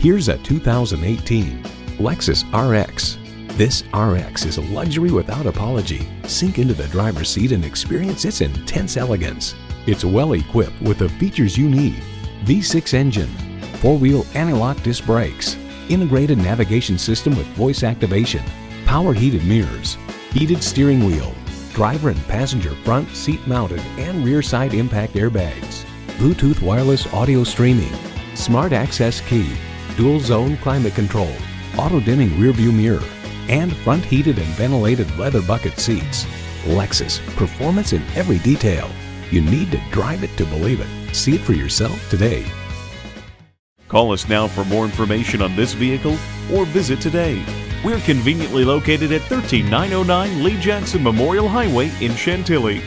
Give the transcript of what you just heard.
Here's a 2018 Lexus RX. This RX is a luxury without apology. Sink into the driver's seat and experience its intense elegance. It's well equipped with the features you need. V6 engine, four-wheel anti-lock disc brakes, integrated navigation system with voice activation, power heated mirrors, heated steering wheel, driver and passenger front seat mounted and rear side impact airbags, Bluetooth wireless audio streaming, smart access key, dual zone climate control, auto dimming rearview mirror, and front heated and ventilated leather bucket seats. Lexus, performance in every detail. You need to drive it to believe it. See it for yourself today. Call us now for more information on this vehicle or visit today. We're conveniently located at 13909 Lee Jackson Memorial Highway in Chantilly.